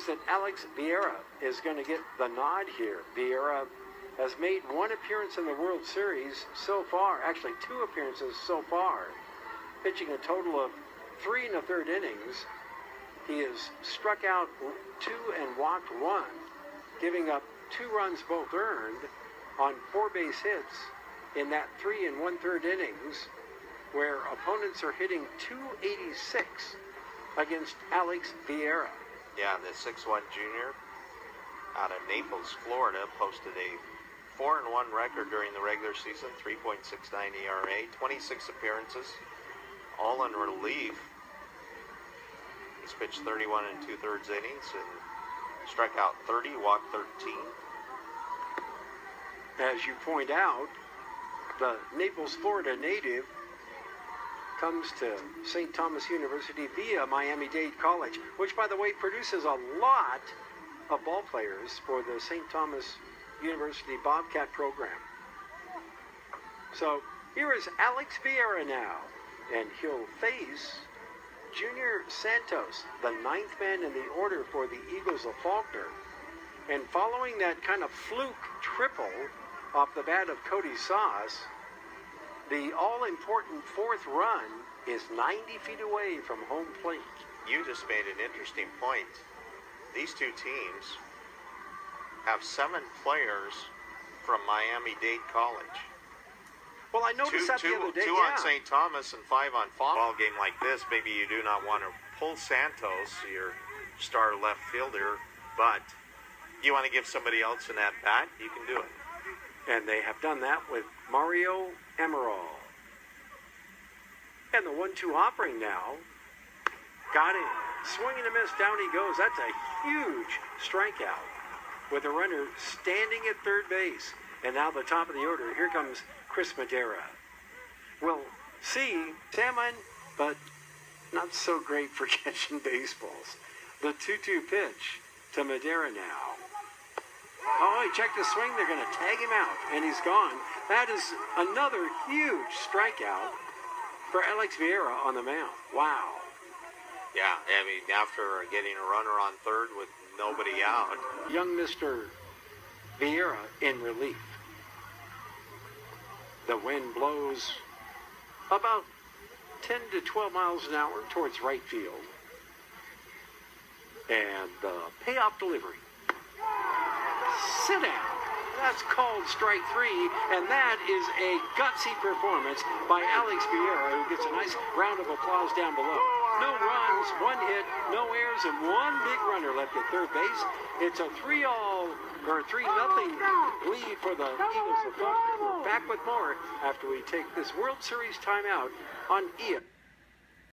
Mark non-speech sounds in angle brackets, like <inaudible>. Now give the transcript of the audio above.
seems that Alex Viera is going to get the nod here. Viera has made one appearance in the World Series so far, actually two appearances so far, pitching a total of three and a third innings. He has struck out two and walked one, giving up two runs both earned on four base hits in that three and one third innings, where opponents are hitting 286 against Alex Viera. Yeah, the 6'1 junior out of Naples, Florida, posted a 4 and 1 record during the regular season, 3.69 ERA, 26 appearances, all in relief. He's pitched 31 and two thirds innings and struck out 30, walked 13. As you point out, the Naples, Florida native comes to St. Thomas University via Miami Dade College, which, by the way, produces a lot of ball players for the St. Thomas University Bobcat program. So here is Alex Viera now, and he'll face Junior Santos, the ninth man in the order for the Eagles of Faulkner. And following that kind of fluke triple off the bat of Cody Sauce, the all important fourth run is 90 feet away from home plate. You just made an interesting point. These two teams have seven players from Miami Dade College. Well, I noticed two, that two, the other day. two yeah. on St. Thomas and five on Fall. Ball game like this, maybe you do not want to pull Santos, your star left fielder, but you want to give somebody else an at bat, you can do it. And they have done that with Mario Emerald. And the one-two offering now. Got him. Swing and a miss. Down he goes. That's a huge strikeout with the runner standing at third base. And now the top of the order. Here comes Chris Madera. We'll see salmon, but not so great for <laughs> catching baseballs. The 2-2 pitch to Madera now. He checked the swing. They're going to tag him out, and he's gone. That is another huge strikeout for Alex Viera on the mound. Wow. Yeah, I mean, after getting a runner on third with nobody out. Young Mr. Viera in relief. The wind blows about 10 to 12 miles an hour towards right field. And the payoff delivery. Sit down. That's called strike three, and that is a gutsy performance by Alex Viera, who gets a nice round of applause down below. No runs, one hit, no errors, and one big runner left at third base. It's a three-all or three-nothing lead for the Eagles. We're back with more after we take this World Series timeout on ESPN.